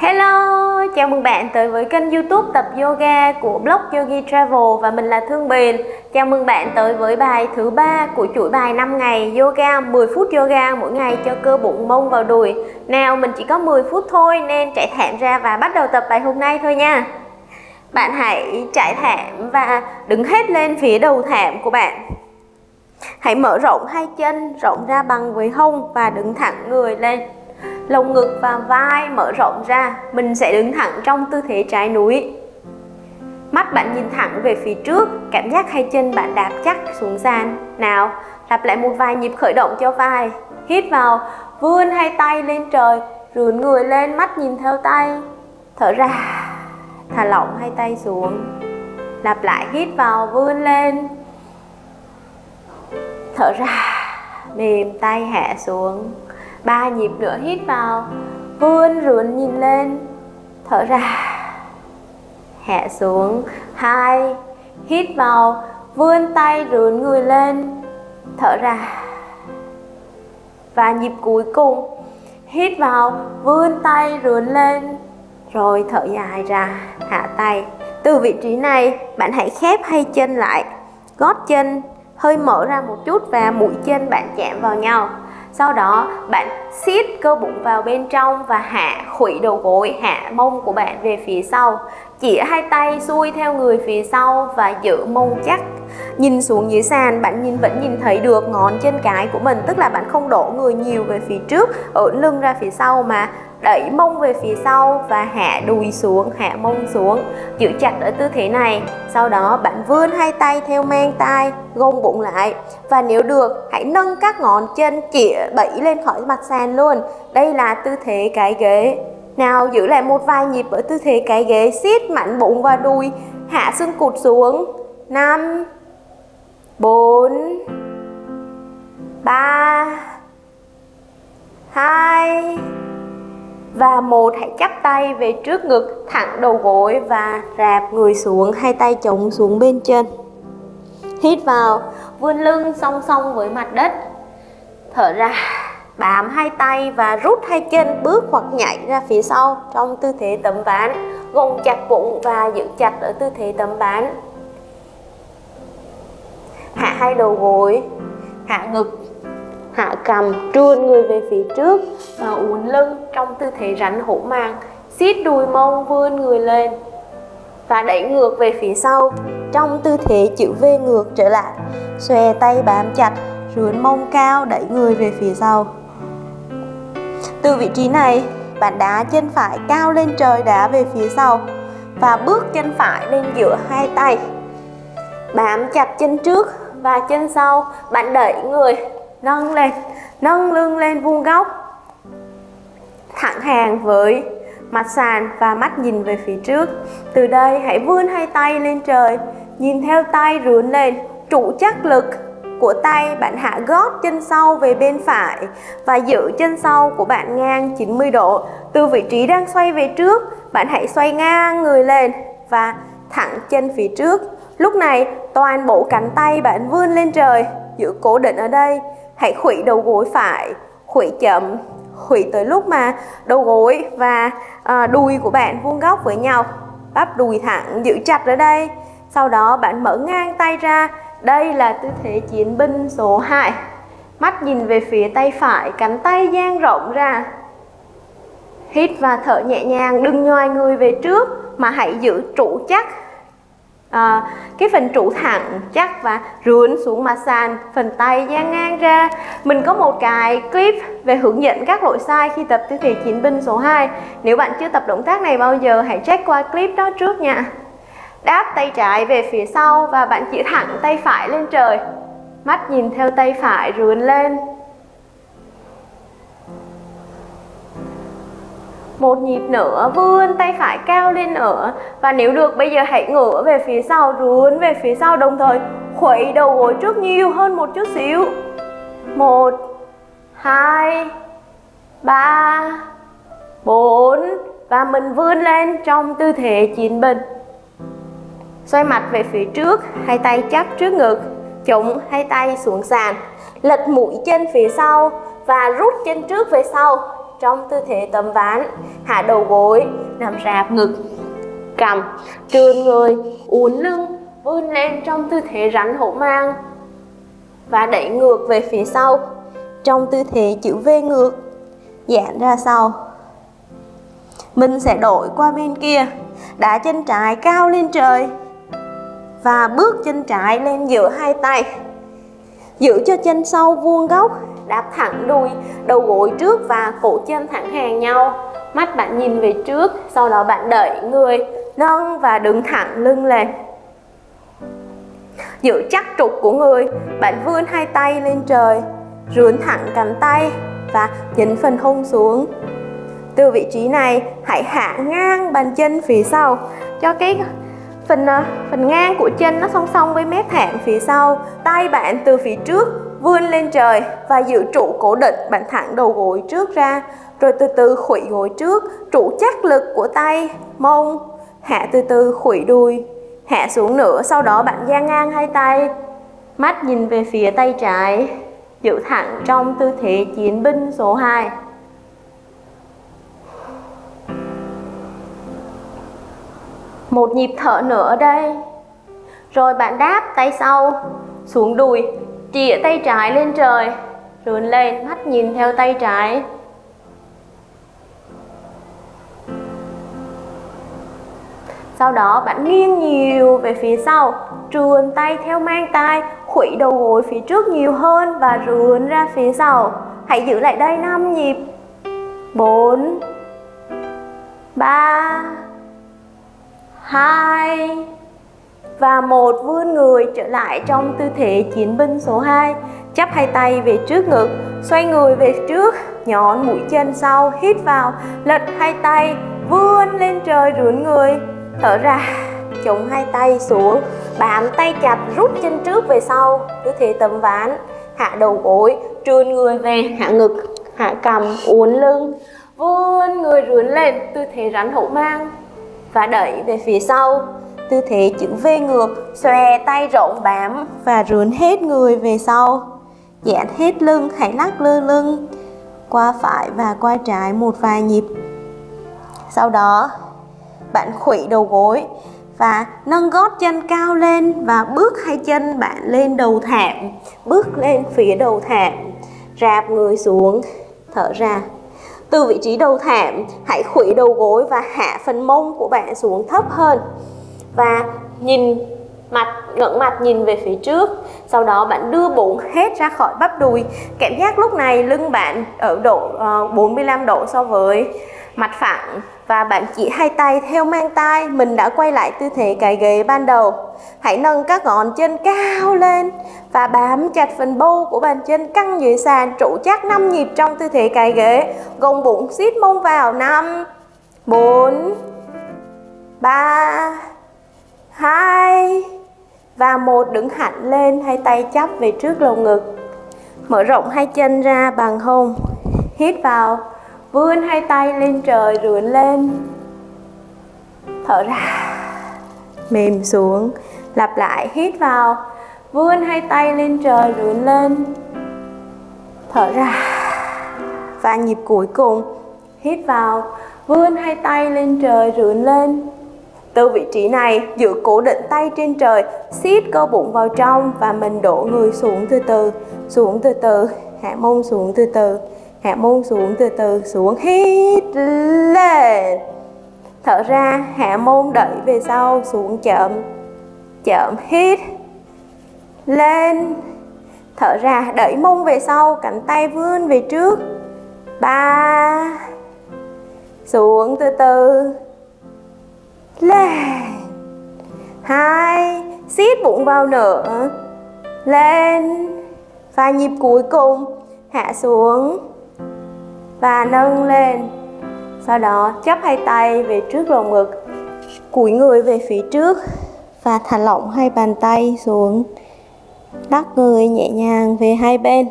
Hello, chào mừng bạn tới với kênh youtube tập yoga của blog Yogi Travel và mình là Thương Bền. Chào mừng bạn tới với bài thứ ba của chuỗi bài 5 ngày yoga 10 phút yoga mỗi ngày cho cơ bụng mông vào đùi. Nào mình chỉ có 10 phút thôi nên chạy thảm ra và bắt đầu tập bài hôm nay thôi nha. Bạn hãy chạy thảm và đứng hết lên phía đầu thảm của bạn. Hãy mở rộng hai chân rộng ra bằng với hông và đứng thẳng người lên lồng ngực và vai mở rộng ra, mình sẽ đứng thẳng trong tư thế trái núi. Mắt bạn nhìn thẳng về phía trước, cảm giác hai chân bạn đạp chắc xuống sàn. Nào, lặp lại một vài nhịp khởi động cho vai. Hít vào, vươn hai tay lên trời, rướn người lên mắt nhìn theo tay. Thở ra, thả lỏng hai tay xuống. Lặp lại, hít vào, vươn lên. Thở ra, mềm tay hạ xuống ba nhịp nữa hít vào. Vươn, rướn nhìn lên. Thở ra. Hạ xuống. Hai. Hít vào. Vươn tay rướn người lên. Thở ra. Và nhịp cuối cùng. Hít vào. Vươn tay rướn lên. Rồi thở dài ra. Hạ tay. Từ vị trí này, bạn hãy khép hai chân lại. Gót chân. Hơi mở ra một chút và mũi chân bạn chạm vào nhau sau đó, bạn siết cơ bụng vào bên trong và hạ khuỷu đầu gối, hạ mông của bạn về phía sau. Chỉ hai tay xuôi theo người phía sau và giữ mông chắc nhìn xuống dưới sàn, bạn nhìn vẫn nhìn thấy được ngón chân cái của mình, tức là bạn không đổ người nhiều về phía trước, ở lưng ra phía sau mà. Đẩy mông về phía sau và hạ đùi xuống, hạ mông xuống. Giữ chặt ở tư thế này. Sau đó, bạn vươn hai tay theo mang tay gồng bụng lại. Và nếu được, hãy nâng các ngón chân chĩa bẫy lên khỏi mặt sàn luôn. Đây là tư thế cái ghế. Nào, giữ lại một vài nhịp ở tư thế cái ghế, siết mạnh bụng và đùi, hạ xương cụt xuống. 5 4 3 2 và một. Hãy chắp tay về trước ngực, thẳng đầu gối và rạp người xuống, hai tay chống xuống bên trên. Hít vào, vươn lưng song song với mặt đất. Thở ra, bám hai tay và rút hai chân bước hoặc nhảy ra phía sau trong tư thế tấm ván. Gồng chặt bụng và giữ chặt ở tư thế tấm ván hạ hai đầu gối, hạ ngực, hạ cầm trươn người về phía trước và uốn lưng trong tư thế rắn hổ mang siết đùi mông vươn người lên và đẩy ngược về phía sau. Trong tư thế chữ V ngược trở lại, xòe tay bám chặt, rướn mông cao, đẩy người về phía sau. Từ vị trí này, bạn đá chân phải cao lên trời đá về phía sau và bước chân phải lên giữa hai tay. Bám chặt chân trước và chân sau, bạn đẩy người, nâng lên, nâng lưng lên vuông góc. Thẳng hàng với mặt sàn và mắt nhìn về phía trước. Từ đây hãy vươn hai tay lên trời, nhìn theo tay rướn lên. Trụ chắc lực của tay bạn hạ gót chân sau về bên phải và giữ chân sau của bạn ngang 90 độ. Từ vị trí đang xoay về trước, bạn hãy xoay ngang người lên và thẳng chân phía trước. Lúc này toàn bộ cánh tay bạn vươn lên trời giữ cố định ở đây. Hãy khuỵu đầu gối phải khuỵu chậm khuỵu tới lúc mà đầu gối và à, đùi của bạn vuông góc với nhau. Bắp đùi thẳng giữ chặt ở đây. Sau đó bạn mở ngang tay ra. Đây là tư thế chiến binh số 2 mắt nhìn về phía tay phải cánh tay dang rộng ra. Hít và thở nhẹ nhàng đừng nhoài người về trước mà hãy giữ trụ chắc à, cái phần trụ thẳng chắc và rướn xuống mặt sàn phần tay dang ngang ra. Mình có một cái clip về hướng dẫn các lỗi sai khi tập tư thế chiến binh số 2 nếu bạn chưa tập động tác này bao giờ hãy check qua clip đó trước nha. Đáp tay trái về phía sau và bạn chỉ thẳng tay phải lên trời. Mắt nhìn theo tay phải rướn lên. Một nhịp nữa vươn tay phải cao lên nữa và nếu được, bây giờ hãy ngửa về phía sau, rướn về phía sau, đồng thời khuẩy đầu gối trước nhiều hơn một chút xíu. Một, hai, ba, bốn. Và mình vươn lên trong tư thế chín bình xoay mặt về phía trước, hai tay chắp trước ngực, chống hai tay xuống sàn. Lật mũi chân phía sau và rút chân trước về sau trong tư thế tấm ván, hạ đầu gối, nằm rạp ngực cầm trườn người, uốn lưng, vươn lên trong tư thế rắn hổ mang và đẩy ngược về phía sau. Trong tư thế chữ V ngược, giãn ra sau. Mình sẽ đổi qua bên kia, đá chân trái cao lên trời và bước chân trái lên giữa hai tay. Giữ cho chân sau vuông góc đạp thẳng đùi đầu gối trước và cổ chân thẳng hàng nhau. Mắt bạn nhìn về trước, sau đó bạn đẩy người nâng và đứng thẳng lưng lên. Giữ chắc trục của người, bạn vươn hai tay lên trời, rướn thẳng cánh tay và nhấn phần hông xuống. Từ vị trí này, hãy hạ ngang bàn chân phía sau, cho cái phần à, phần ngang của chân nó song song với mép thảm phía sau. Tay bạn từ phía trước vươn lên trời và giữ trụ cố định bạn thẳng đầu gối trước ra. Rồi từ từ khuỵu gối trước, trụ chắc lực của tay, mông, hạ từ từ khuỵu đùi, hạ xuống nữa, sau đó bạn dang ngang hai tay. Mắt nhìn về phía tay trái, giữ thẳng trong tư thế chiến binh số 2 một nhịp thở nữa ở đây. Rồi bạn đáp tay sau, xuống đùi chĩa tay trái lên trời rướn lên, mắt nhìn theo tay trái. Sau đó bạn nghiêng nhiều về phía sau, trườn tay theo mang tay khuỷu đầu gối phía trước nhiều hơn và rướn ra phía sau. Hãy giữ lại đây 5 nhịp. 4 3 2 và một vươn người trở lại trong tư thế chiến binh số 2 chắp hai tay về trước ngực, xoay người về trước, nhón mũi chân sau, hít vào, lật hai tay, vươn lên trời rướn người. Thở ra, chống hai tay xuống, bám tay chặt rút chân trước về sau, tư thế tấm ván. Hạ đầu gối, trườn người về hạ ngực, hạ cằm, uốn lưng, vươn người rướn lên, tư thế rắn hậu mang. Và đẩy về phía sau tư thế chữ V ngược, xòe tay rộng bám và rướn hết người về sau. Giãn hết lưng, hãy lắc lư lưng, qua phải và qua trái một vài nhịp. Sau đó, bạn khuỵu đầu gối và nâng gót chân cao lên và bước hai chân bạn lên đầu thảm, bước lên phía đầu thảm, rạp người xuống, thở ra. Từ vị trí đầu thảm, hãy khuỵu đầu gối và hạ phần mông của bạn xuống thấp hơn và nhìn mặt ngẩng mặt nhìn về phía trước. Sau đó bạn đưa bụng hết ra khỏi bắp đùi. Cảm giác lúc này lưng bạn ở độ ờ, uh, 45 độ so với mặt phẳng. Và bạn chỉ hai tay theo mang tay mình đã quay lại tư thế cái ghế ban đầu. Hãy nâng các ngón chân cao lên và bám chặt phần bâu của bàn chân căng dưới sàn trụ chắc 5 nhịp trong tư thế cái ghế. Gồng bụng siết mông vào. 5 4 3 hai và một đứng hẳn lên, hai tay chắp về trước lồng ngực. Mở rộng hai chân ra bằng hông. Hít vào. Vươn hai tay lên trời rướn lên. Thở ra. Mềm xuống. Lặp lại, hít vào. Vươn hai tay lên trời rướn lên. Thở ra. Và nhịp cuối cùng. Hít vào. Vươn hai tay lên trời rướn lên từ vị trí này giữ cố định tay trên trời, siết cơ bụng vào trong và mình đổ người xuống từ từ, xuống từ từ, hạ mông xuống từ từ, hạ mông xuống từ từ, xuống hít lên. Thở ra, hạ mông đẩy về sau, xuống chậm chậm hít lên. Thở ra, đẩy mông về sau, cánh tay vươn về trước. Ba, xuống từ từ lên hai siết bụng vào nữa lên. Và nhịp cuối cùng, hạ xuống. Và nâng lên. Sau đó, chắp hai tay về trước lồng ngực, cúi người về phía trước và thả lỏng hai bàn tay xuống. Đắp người nhẹ nhàng về hai bên.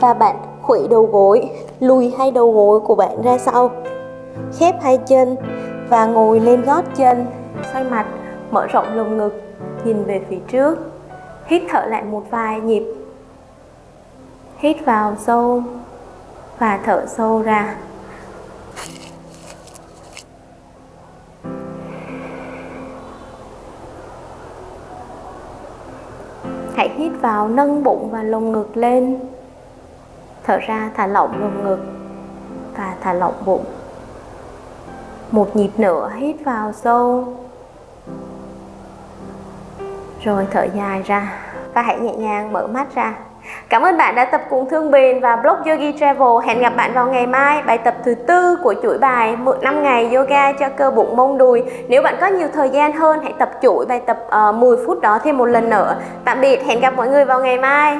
Và bạn khuỵu đầu gối, lùi hai đầu gối của bạn ra sau. Khép hai chân và ngồi lên gót chân. Xoay mặt, mở rộng lồng ngực, nhìn về phía trước. Hít thở lại một vài nhịp. Hít vào sâu và thở sâu ra. Hãy hít vào nâng bụng và lồng ngực lên thở ra thả lỏng lồng ngực và thả lỏng bụng một nhịp nữa hít vào sâu rồi thở dài ra và hãy nhẹ nhàng mở mắt ra Cảm ơn bạn đã tập cùng Thương Bền và blog Yogi Travel. Hẹn gặp bạn vào ngày mai, bài tập thứ tư của chuỗi bài 5 ngày yoga cho cơ bụng mông đùi. Nếu bạn có nhiều thời gian hơn, hãy tập chuỗi bài tập ờ, uh, 10 phút đó thêm một lần nữa. Tạm biệt, hẹn gặp mọi người vào ngày mai.